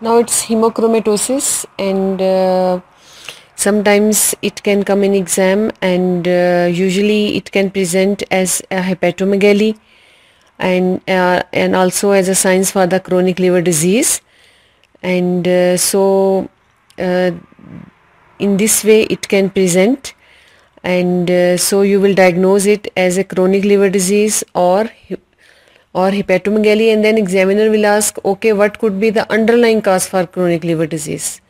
now it's hemochromatosis and uh, sometimes it can come in exam and uh, usually it can present as a hepatomegaly and uh, and also as a signs for the chronic liver disease. And uh, so uh, in this way it can present and uh, so you will diagnose it as a chronic liver disease or or hepatomegaly and then examiner will ask okay what could be the underlying cause for chronic liver disease?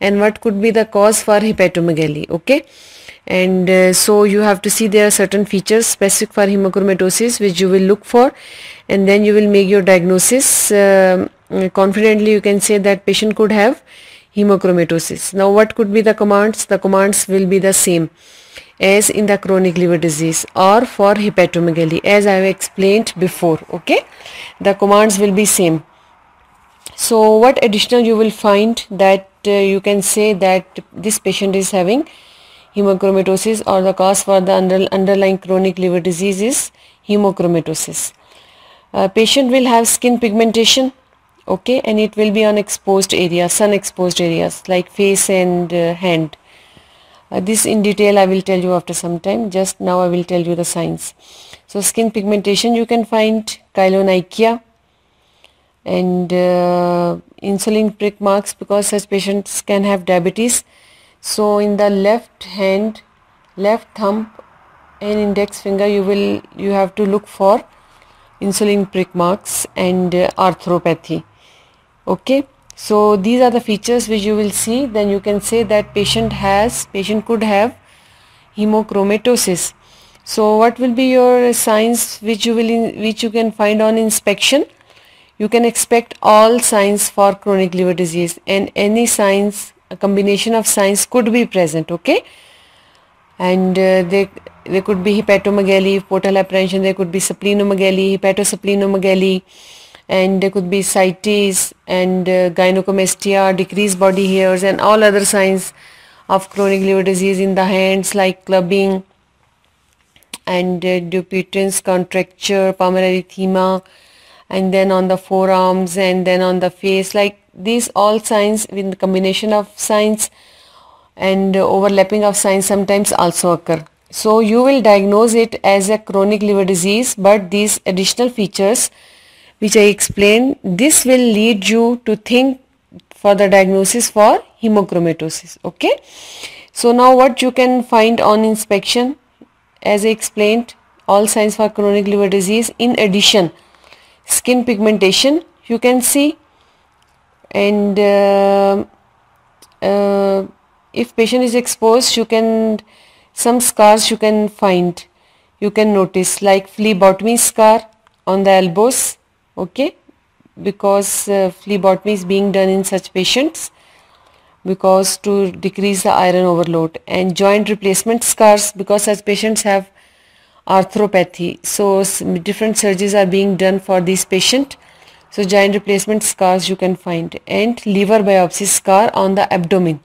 And what could be the cause for hepatomegaly okay? And uh, so you have to see there are certain features specific for hemochromatosis which you will look for. And then you will make your diagnosis. Uh, confidently you can say that patient could have hemochromatosis. Now what could be the commands? The commands will be the same as in the chronic liver disease or for hepatomegaly as I have explained before okay? The commands will be same. So what additional you will find that uh, you can say that this patient is having hemochromatosis or the cause for the under, underlying chronic liver disease is hemochromatosis. Uh, patient will have skin pigmentation okay? And it will be on exposed areas sun exposed areas like face and uh, hand uh, this in detail I will tell you after some time. Just now I will tell you the signs. So skin pigmentation you can find koilonychia and uh, insulin prick marks because such patients can have diabetes. So in the left hand, left thumb and index finger you will you have to look for insulin prick marks and uh, arthropathy. Okay so these are the features which you will see. Then you can say that patient has patient could have hemochromatosis. So what will be your signs which you will in, which you can find on inspection? You can expect all signs for chronic liver disease and any signs a combination of signs could be present okay? And uh, they there could be hepatomegaly portal hypertension there could be splenomegaly hepatosplenomegaly and there could be ascites and uh, gynecomastia, decreased body hairs and all other signs of chronic liver disease in the hands like clubbing and uh, Dupuytren's contracture, palmar and then on the forearms and then on the face like these all signs with the combination of signs and uh, overlapping of signs sometimes also occur. So you will diagnose it as a chronic liver disease but these additional features which I explained, this will lead you to think for the diagnosis for hemochromatosis. Okay. So now what you can find on inspection as I explained all signs for chronic liver disease in addition skin pigmentation you can see and uh, uh, if patient is exposed you can some scars you can find you can notice like phlebotomy scar on the elbows okay? Because uh, phlebotomy is being done in such patients because to decrease the iron overload and joint replacement scars because such patients have arthropathy. So different surgeries are being done for this patient. So joint replacement scars you can find and liver biopsy scar on the abdomen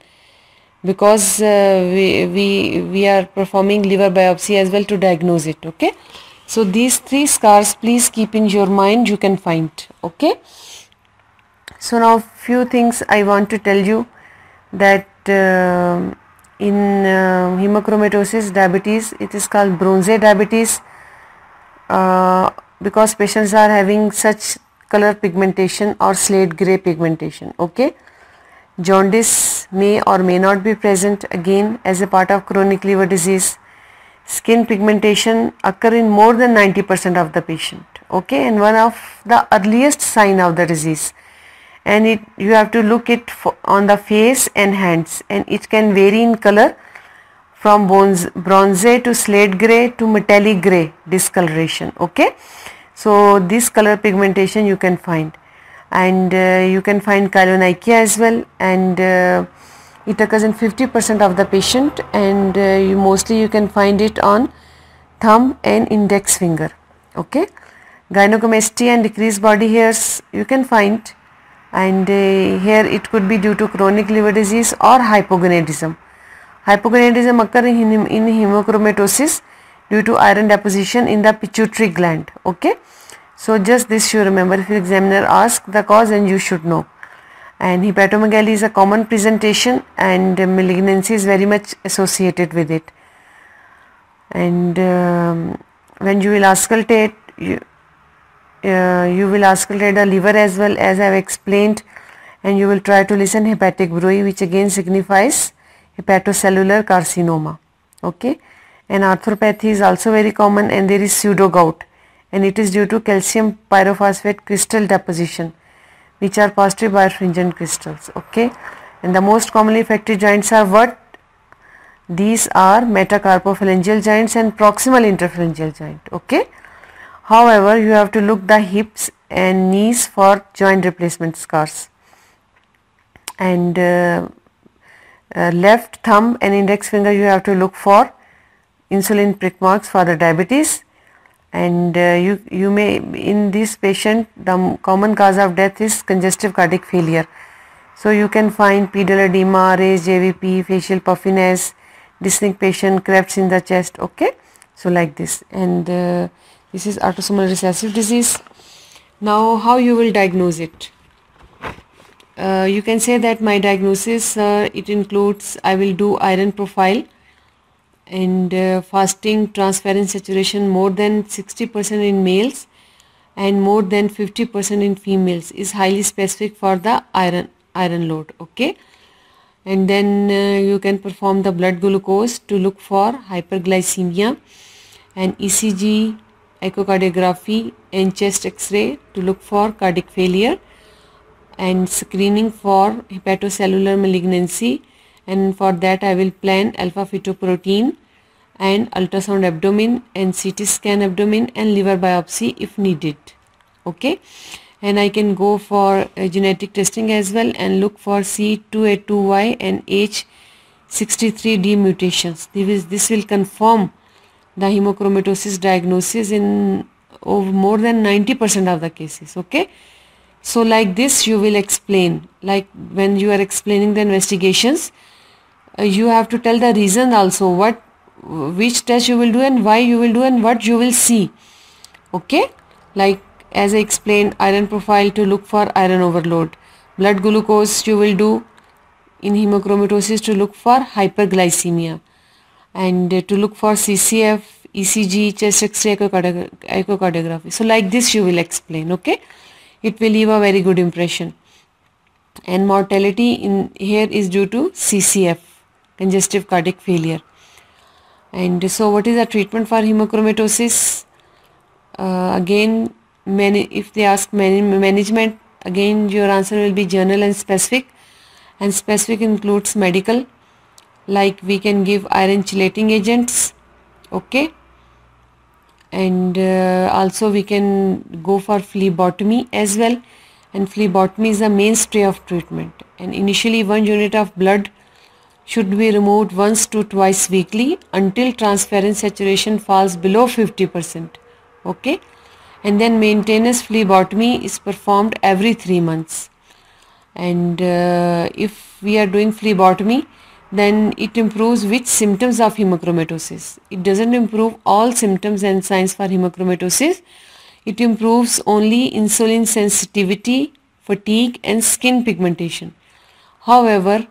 because uh, we, we we are performing liver biopsy as well to diagnose it okay so these three scars please keep in your mind you can find okay. So now few things I want to tell you that uh, in uh, hemochromatosis diabetes it is called bronze diabetes uh, because patients are having such color pigmentation or slate gray pigmentation okay jaundice may or may not be present again as a part of chronic liver disease skin pigmentation occur in more than 90% of the patient okay and one of the earliest sign of the disease. And it you have to look it on the face and hands and it can vary in color from bronze, bronze to slate gray to metallic gray discoloration okay. So this color pigmentation you can find. And uh, you can find koilonychia as well and uh, it occurs in 50% of the patient and uh, you mostly you can find it on thumb and index finger. Okay. Gynecomastia and decreased body hairs you can find and uh, here it could be due to chronic liver disease or hypogonadism. Hypogonadism occur in, in hemochromatosis due to iron deposition in the pituitary gland. Okay. So just this you remember if examiner asks the cause and you should know and hepatomegaly is a common presentation and malignancy is very much associated with it. And um, when you will auscultate you, uh, you will auscultate the liver as well as I have explained and you will try to listen hepatic bruit which again signifies hepatocellular carcinoma. Okay? And arthropathy is also very common and there is pseudo gout and it is due to calcium pyrophosphate crystal deposition which are positive birefringent crystals okay? And the most commonly affected joints are what? These are metacarpophalangeal joints and proximal interphalangeal joint okay? However you have to look the hips and knees for joint replacement scars. And uh, uh, left thumb and index finger you have to look for insulin prick marks for the diabetes and uh, you you may in this patient the common cause of death is congestive cardiac failure. So you can find pedal edema raised jvp facial puffiness dyspnea, patient clefts in the chest okay? So like this. And uh, this is autosomal recessive disease. Now how you will diagnose it? Uh, you can say that my diagnosis uh, it includes i will do iron profile and uh, fasting transferrin saturation more than 60% in males and more than 50% in females is highly specific for the iron iron load okay? And then uh, you can perform the blood glucose to look for hyperglycemia and ECG echocardiography and chest x-ray to look for cardiac failure and screening for hepatocellular malignancy and for that I will plan alpha fetoprotein and ultrasound abdomen and CT scan abdomen and liver biopsy if needed. Okay? And I can go for uh, genetic testing as well and look for C282Y and H63D mutations. This, is, this will confirm the hemochromatosis diagnosis in over more than 90% of the cases. Okay? So like this you will explain. Like when you are explaining the investigations uh, you have to tell the reason also what which test you will do and why you will do and what you will see okay like as I explained iron profile to look for iron overload blood glucose you will do in hemochromatosis to look for hyperglycemia and to look for CCF, ECG, chest x-ray, echocardiography. So like this you will explain, okay? It will leave a very good impression. And mortality in here is due to CCF, congestive cardiac failure. And so what is the treatment for hemochromatosis? Uh, again many if they ask many management again your answer will be general and specific. And specific includes medical. Like we can give iron chelating agents okay? And uh, also we can go for phlebotomy as well. And phlebotomy is the mainstay of treatment. And initially one unit of blood should be removed once to twice weekly until transferrin saturation falls below 50%. Okay. And then maintenance phlebotomy is performed every 3 months. And uh, if we are doing phlebotomy, then it improves which symptoms of hemochromatosis. It doesn't improve all symptoms and signs for hemochromatosis. It improves only insulin sensitivity, fatigue and skin pigmentation. However,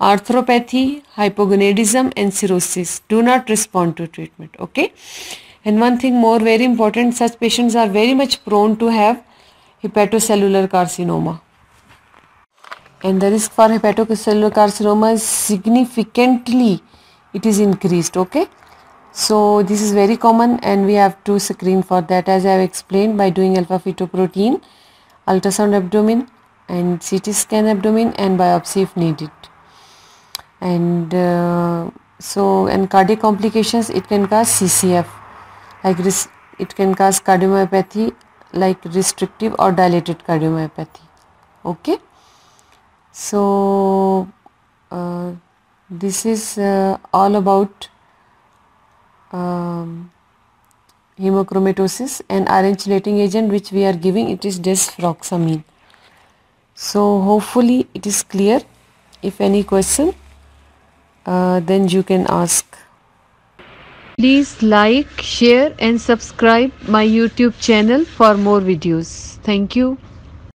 arthropathy, hypogonadism and cirrhosis do not respond to treatment. Okay. And one thing more very important, such patients are very much prone to have hepatocellular carcinoma. And the risk for hepatocellular carcinoma is significantly, it is increased. Okay. So this is very common and we have to screen for that as I have explained by doing alpha fetoprotein, ultrasound abdomen and CT scan abdomen and biopsy if needed and uh, so and cardiac complications it can cause CCF like it can cause cardiomyopathy like restrictive or dilated cardiomyopathy. Okay? So uh, this is uh, all about um, hemochromatosis and iron chelating agent which we are giving. It is desferoxamine so hopefully it is clear. If any question uh, then you can ask. Please like, share and subscribe my YouTube channel for more videos. Thank you.